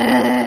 Uh...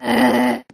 诶诶